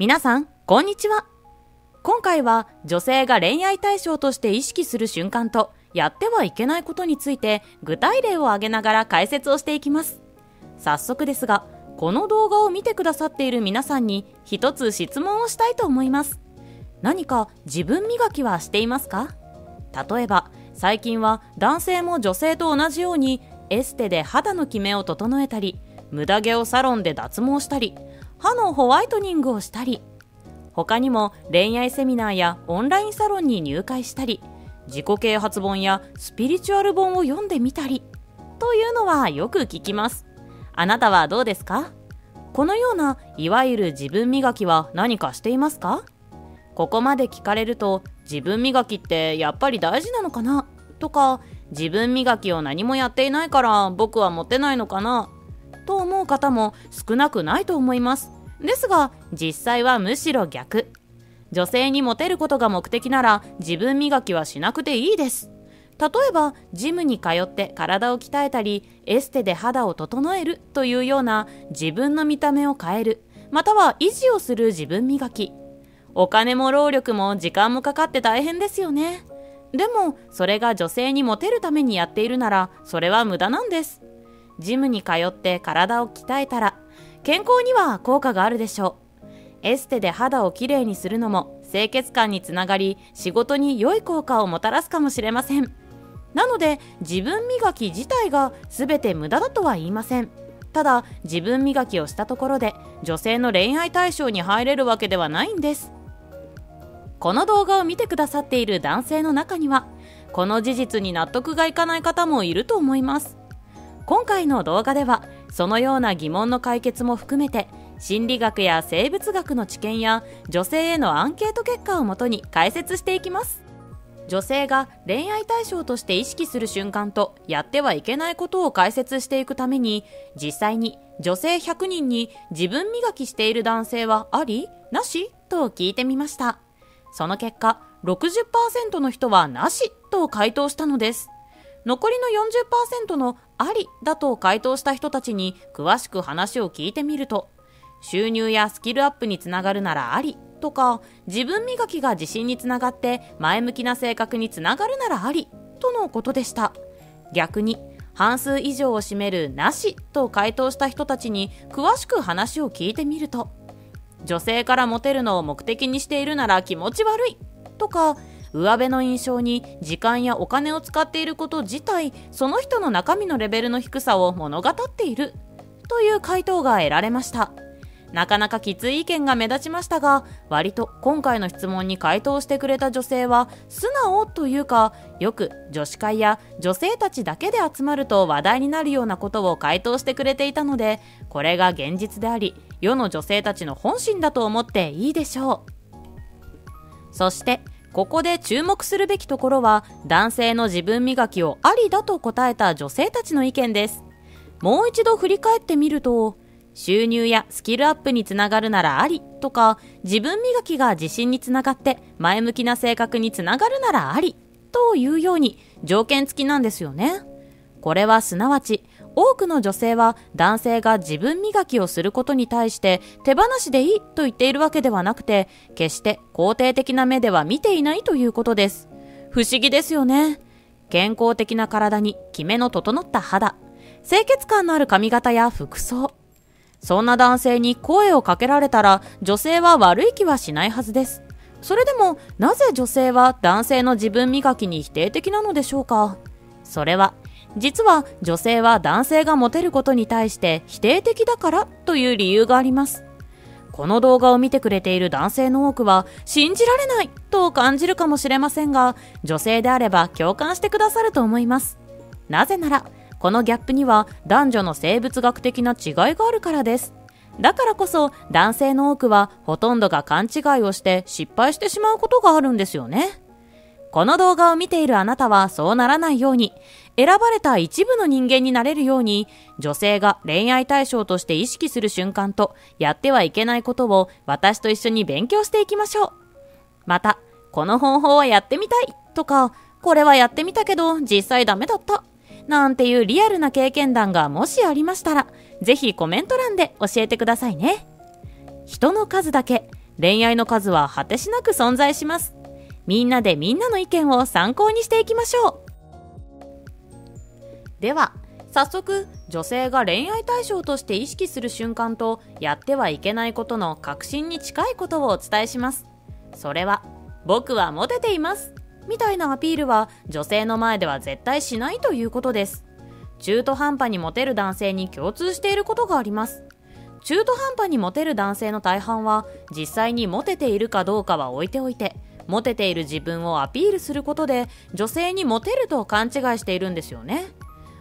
皆さん、こんにちは。今回は女性が恋愛対象として意識する瞬間とやってはいけないことについて具体例を挙げながら解説をしていきます。早速ですが、この動画を見てくださっている皆さんに一つ質問をしたいと思います。何か自分磨きはしていますか？例えば、最近は男性も女性と同じようにエステで肌のキメを整えたり、無駄毛をサロンで脱毛したり、歯のホワイトニングをしたり、他にも恋愛セミナーやオンラインサロンに入会したり、自己啓発本やスピリチュアル本を読んでみたり、というのはよく聞きます。あなたはどうですか？このようないわゆる自分磨きは何かしていますか？ここまで聞かれると自分磨きってやっぱり大事なのかな？とか自分磨きを何もやっていないから僕はモテないのかな？と思う方も少なくないと思います。ですが、実際はむしろ逆。女性にモテることが目的なら自分磨きはしなくていいです。例えば、ジムに通って体を鍛えたり、エステで肌を整えるというような自分の見た目を変える、または維持をする自分磨き。お金も労力も時間もかかって大変ですよね。でも、それが女性にモテるためにやっているなら、それは無駄なんです。ジムに通って体を鍛えたら、健康には効果があるでしょう。エステで肌をきれいにするのも清潔感につながり、仕事に良い効果をもたらすかもしれません。なので、自分磨き自体が全て無駄だとは言いません。ただ、自分磨きをしたところで、女性の恋愛対象に入れるわけではないんです。この動画を見てくださっている男性の中には、この事実に納得がいかない方もいると思います。今回の動画ではそのような疑問の解決も含めて心理学や生物学の知見や女性へのアンケート結果をもとに解説していきます。女性が恋愛対象として意識する瞬間とやってはいけないことを解説していくために実際に女性100人に自分磨きしている男性はあり？なし？と聞いてみました。その結果60%の人はなし？と回答したのです。残りの40%のありだと回答した人たちに詳しく話を聞いてみると、収入やスキルアップにつながるならありとか、自分磨きが自信につながって前向きな性格につながるならありとのことでした。逆に、半数以上を占めるなしと回答した人たちに詳しく話を聞いてみると、女性からモテるのを目的にしているなら気持ち悪いとか、上辺の印象に時間やお金を使っていること自体その人の中身のレベルの低さを物語っているという回答が得られました。なかなかきつい意見が目立ちましたが割と今回の質問に回答してくれた女性は素直というかよく女子会や女性たちだけで集まると話題になるようなことを回答してくれていたのでこれが現実であり世の女性たちの本心だと思っていいでしょう。そしてここで注目するべきところは男性の自分磨きをありだと答えた女性たちの意見です。もう一度振り返ってみると、収入やスキルアップにつながるならありとか、自分磨きが自信につながって前向きな性格につながるならありというように条件付きなんですよね。これはすなわち多くの女性は男性が自分磨きをすることに対して手放しでいいと言っているわけではなくて、決して肯定的な目では見ていないということです。不思議ですよね。健康的な体にキメの整った肌、清潔感のある髪型や服装。そんな男性に声をかけられたら女性は悪い気はしないはずです。それでもなぜ女性は男性の自分磨きに否定的なのでしょうか？それは実は女性は男性がモテることに対して否定的だからという理由があります。この動画を見てくれている男性の多くは信じられないと感じるかもしれませんが、女性であれば共感してくださると思います。なぜなら、このギャップには男女の生物学的な違いがあるからです。だからこそ男性の多くはほとんどが勘違いをして失敗してしまうことがあるんですよね。この動画を見ているあなたはそうならないように、選ばれた一部の人間になれるように、女性が恋愛対象として意識する瞬間と、やってはいけないことを私と一緒に勉強していきましょう。また、この方法はやってみたいとか、これはやってみたけど実際ダメだった。なんていうリアルな経験談がもしありましたら、ぜひコメント欄で教えてくださいね。人の数だけ恋愛の数は果てしなく存在しますみんなでみんなの意見を参考にしていきましょう。では早速女性が恋愛対象として意識する瞬間とやってはいけないことの確信に近いことをお伝えします。それは僕はモテています。みたいなアピールは女性の前では絶対しないということです。中途半端にモテる男性に共通していることがあります。中途半端にモテる男性の大半は実際にモテているかどうかは置いておいてモテている自分をアピールすることで女性にモテると勘違いしているんですよね。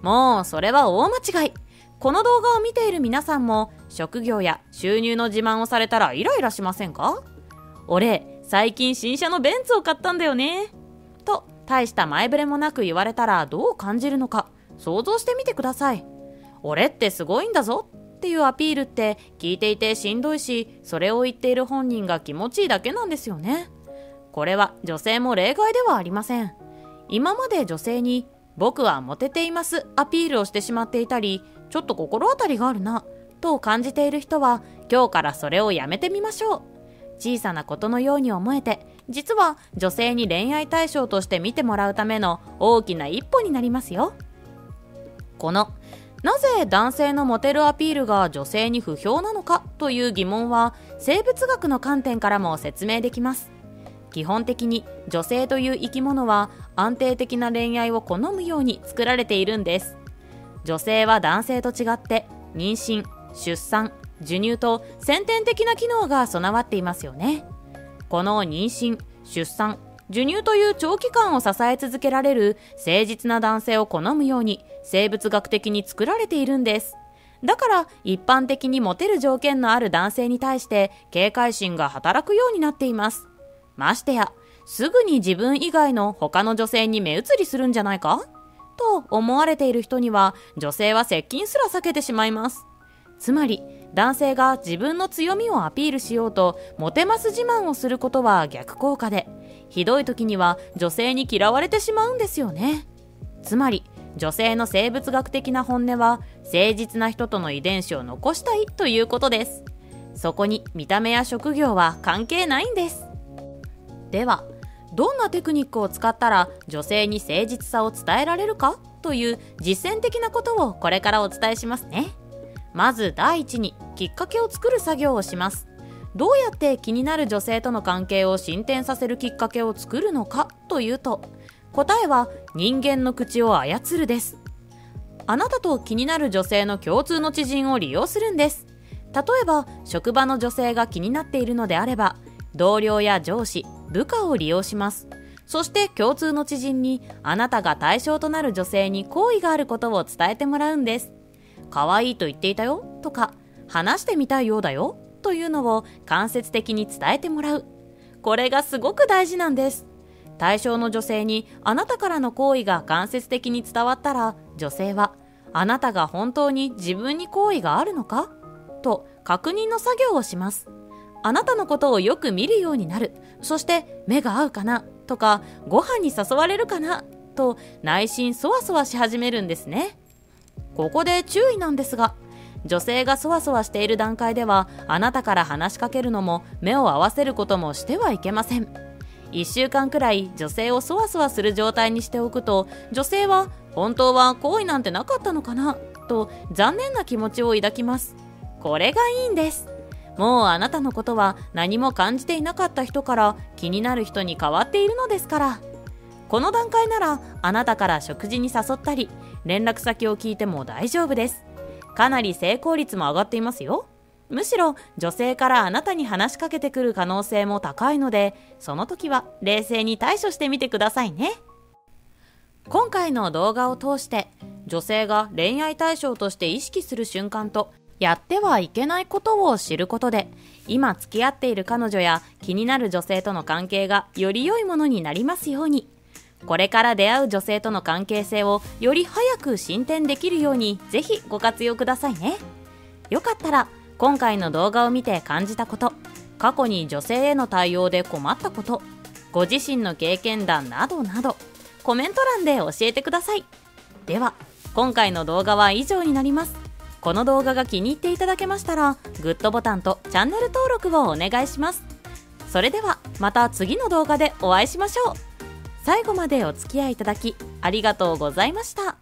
もうそれは大間違い。この動画を見ている皆さんも職業や収入の自慢をされたらイライラしませんか？俺最近新車のベンツを買ったんだよね。と大した前触れもなく言われたらどう感じるのか想像してみてください。俺ってすごいんだぞ。っていうアピールって聞いていてしんどいしそれを言っている本人が気持ちいいだけなんですよね。これは女性も例外ではありません。今まで女性に僕はモテていますアピールをしてしまっていたりちょっと心当たりがあるなと感じている人は今日からそれをやめてみましょう。小さなことのように思えて実は女性に恋愛対象として見てもらうための大きな一歩になりますよ。このなぜ男性のモテるアピールが女性に不評なのかという疑問は生物学の観点からも説明できます。基本的に女性という生き物は安定的な恋愛を好むように作られているんです女性は男性と違って妊娠出産授乳と先天的な機能が備わっていますよねこの妊娠出産授乳という長期間を支え続けられる誠実な男性を好むように生物学的に作られているんです。だから一般的にモテる条件のある男性に対して警戒心が働くようになっています。ましてや、すぐに自分以外の他の女性に目移りするんじゃないか？と思われている人には女性は接近すら避けてしまいます。つまり男性が自分の強みをアピールしようとモテます自慢をすることは逆効果でひどい時には女性に嫌われてしまうんですよね。つまり女性の生物学的な本音は誠実な人との遺伝子を残したいということです。そこに見た目や職業は関係ないんです。ではどんなテクニックを使ったら女性に誠実さを伝えられるか？という実践的なことをこれからお伝えしますね。まず第一にきっかけを作る作業をします。どうやって気になる女性との関係を進展させるきっかけを作るのか？というと答えは人間の口を操るです。あなたと気になる女性の共通の知人を利用するんです。例えば職場の女性が気になっているのであれば同僚や上司部下を利用しますそして共通の知人にあなたが対象となる女性に好意があることを伝えてもらうんです可愛いと言っていたよとか話してみたいようだよというのを間接的に伝えてもらう。これがすごく大事なんです。対象の女性にあなたからの行為が間接的に伝わったら、女性は、あなたが本当に自分に好意があるのか？と確認の作業をします。あなたのことをよく見るようになる。そして目が合うかなとか、ご飯に誘われるかなと内心そわそわし始めるんですね。ここで注意なんですが、女性がそわそわしている段階ではあなたから話しかけるのも目を合わせることもしてはいけません。1週間くらい女性をそわそわする状態にしておくと女性は本当は好意なんてなかったのかなと残念な気持ちを抱きます。これがいいんです。もうあなたのことは何も感じていなかった人から気になる人に変わっているのですからこの段階ならあなたから食事に誘ったり連絡先を聞いても大丈夫ですかなり成功率も上がっていますよ。むしろ女性からあなたに話しかけてくる可能性も高いので、その時は冷静に対処してみてくださいね。今回の動画を通して、女性が恋愛対象として意識する瞬間と、やってはいけないことを知ることで、今付き合っている彼女や気になる女性との関係がより良いものになりますように。これから出会う女性との関係性をより早く進展できるようにぜひご活用くださいね。よかったら今回の動画を見て感じたこと、過去に女性への対応で困ったこと、ご自身の経験談などなどコメント欄で教えてください。では、今回の動画は以上になります。この動画が気に入っていただけましたら、グッドボタンとチャンネル登録をお願いします。それではまた次の動画でお会いしましょう最後までお付き合いいただきありがとうございました